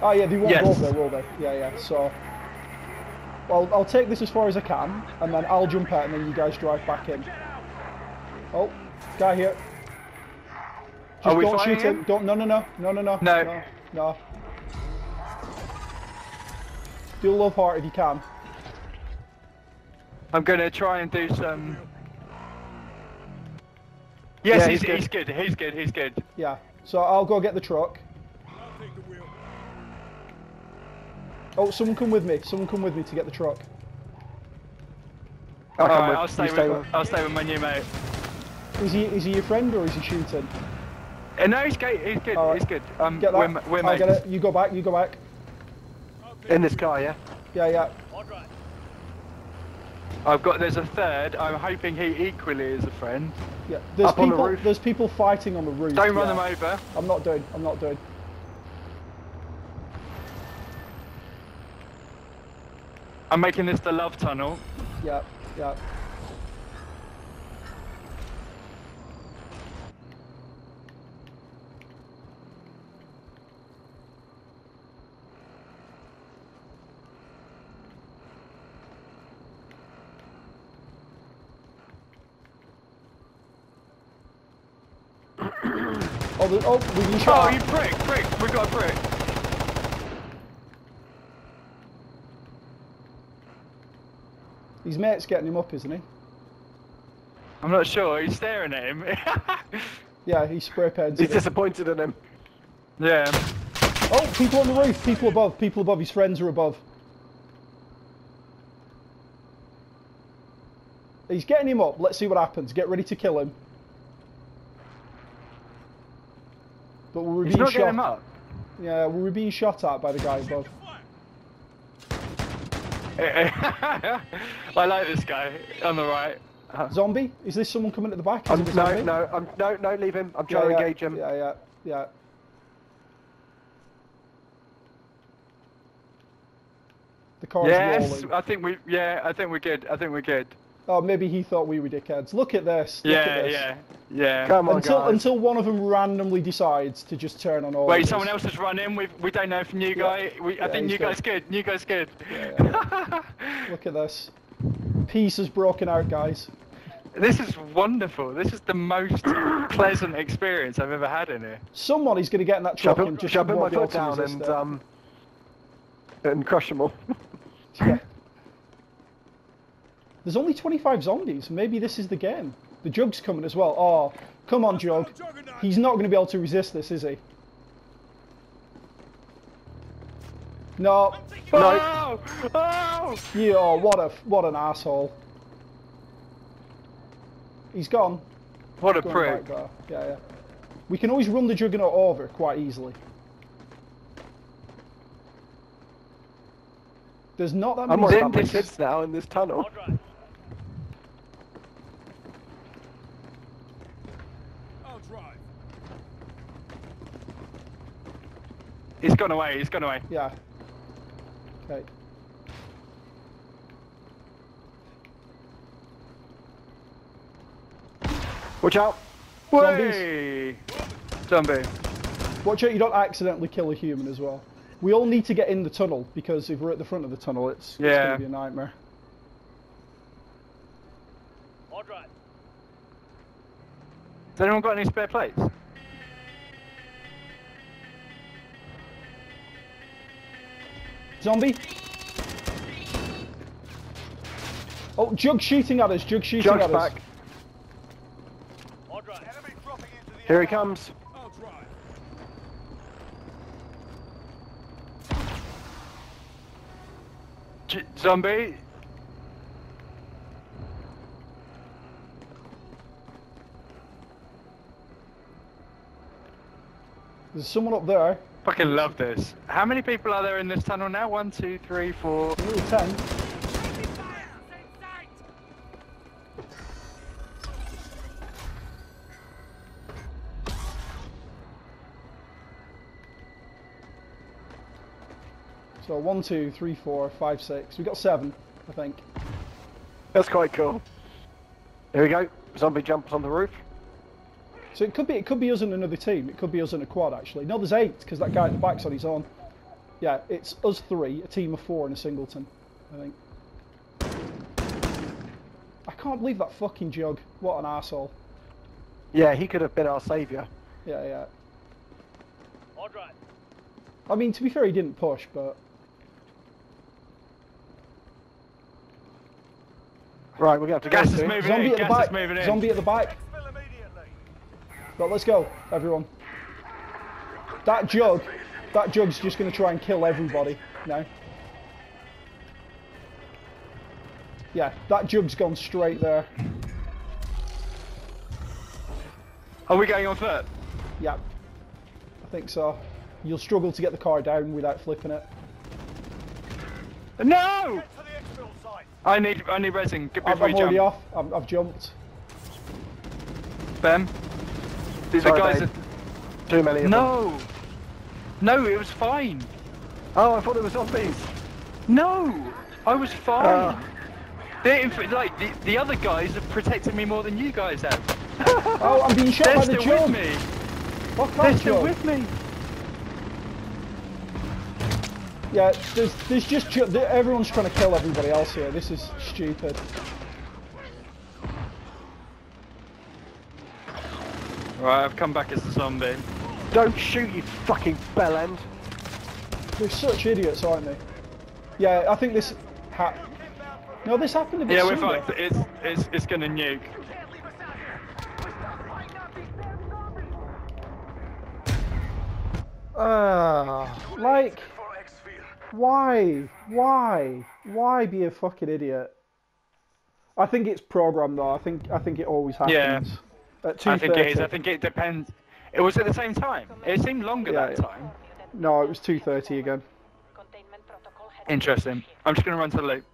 Oh yeah, they won't Yes. go over there, will they? Yeah, yeah. So, well, I'll take this as far as I can, and then I'll jump out, and then you guys drive back in. Oh, guy here. Just Are we don't shoot him. him? Don't. No, no, no, no, no, no. No. no. no. Do a love heart if you can. I'm gonna try and do some. Yes, Yeah, he's, he's he's good. He's good. He's good. Yeah. So I'll go get the truck. Oh, someone come with me. Someone come with me to get the truck. I'll Alright, with. I'll stay with, stay with. I'll stay with my new mate. Is he is he your friend or is he shooting? Uh, no, he's good. He's good. Alright. He's good. Um, Get that. we're, we're I'll mates. get it. You go back. You go back. In this car, yeah? Yeah, yeah. I've got. There's a third. I'm hoping he equally is a friend. Yeah. There's Up on the people. There's people fighting on the roof. Don't run yeah. them over. I'm not doing. I'm not doing. I'm making this the love tunnel. Yep, yep. oh, the, oh, we can Oh, you prick! Prick! We got a prick. His mate's getting him up, isn't he? I'm not sure. He's staring at him. Yeah, he's spray painted. He's disappointed in him. yeah. Oh, people on the roof, people above, people above, his friends are above. He's getting him up, let's see what happens. Get ready to kill him. But we're He's being not shot. getting him up. Yeah, we're being shot at by the guy above. I like this guy on the right. Uh, zombie? Is this someone coming at the back? I'm, no, no, I'm, no, no, leave him. I'm trying yeah, to engage him. Yeah, yeah, yeah. The car's Yes, rolling. I think we. Yeah, I think we're good. I think we're good. Oh, maybe he thought we were dickheads. Look at this. Look Yeah, at this. yeah, yeah. Come on, until guys. until one of them randomly decides to just turn on all. Wait, of us. someone else has run in. We we don't know if new guy. We, I think he's new good. guy's good. New guy's good. Yeah, Look at this. Peace has broken out, guys. this is wonderful. This is the most pleasant experience I've ever had in here. Somebody's going to get in that truck him, and just shove my won't be able foot down and um and crush them all. Yeah. There's only 25 zombies. Maybe this is the game. The Jug's coming as well. Oh, come on, Jug. He's not going to be able to resist this, is he? No. Oh! Oh! Yeah, what a what an asshole. He's gone. What a prick. Yeah, yeah. We can always run the Juggernaut over quite easily. There's not that I'm many worried about my now in this tunnel. He's gone away. He's gone away. Yeah. Okay. Watch out! Zombies. Zombie. Watch out you don't accidentally kill a human as well. We all need to get in the tunnel because if we're at the front of the tunnel, it's, yeah. it's going to be a nightmare. I'll. Has anyone got any spare plates? Zombie. Oh, Jug shooting at us. Jug shooting Jug's at us. back. I'll drive. Enemy dropping into the Here he comes. J- zombie. There's someone up there. Fucking love this. How many people are there in this tunnel now? One, two, three, four. Nearly 10. So one, two, three, four, five, six. We got seven, I think. That's quite cool. Here we go. Zombie jumps on the roof. So it could be it could be us and another team. It could be us and a quad actually. No, there's eight because that guy at the back's on his own. Yeah, it's us three, a team of four, and a singleton. I think. I can't believe that fucking jug. What an asshole. Yeah, he could have been our saviour. Yeah, yeah. On right. I mean, to be fair, he didn't push, but Right, we're going to have to Gas go is moving zombie in. at the Gas is back. Zombie at the back. Fill immediately. But let's go, everyone. That jug, that jug's just going to try and kill everybody now. Yeah, that jug's gone straight there. Are we going on foot? Yeah, I think so. You'll struggle to get the car down without flipping it. No! Get to the exfil site. I need I need resin. Get I'm, before I'm you already jump. off. I'm, I've jumped. Ben. These Sorry, are guys babe. that... Too many of them. No! No, it was fine. Oh, I thought it was zombies. No! I was fine. Ah. They, like, the, the other guys have protected me more than you guys have. Oh, I'm being shot They're by the still jug. with me. Fuck They're still with me. Yeah, there's, there's just everyone's trying to kill everybody else here. This is stupid. Right, I've come back as a zombie. Don't shoot, you fucking bellend. They're such idiots, aren't they? Yeah, I think this. Ha- no, this happened a bit Yeah, we're sooner. fucked. It's, it's, it's gonna nuke. Uh, like, why, why, why be a fucking idiot? I think it's programmed though. I think I think it always happens. Yeah. At I think it is. I think it depends. It was at the same time. It seemed longer Yeah, that yeah. time. No, it was two thirty again. Containment protocol has Interesting. I'm just gonna run to the loop.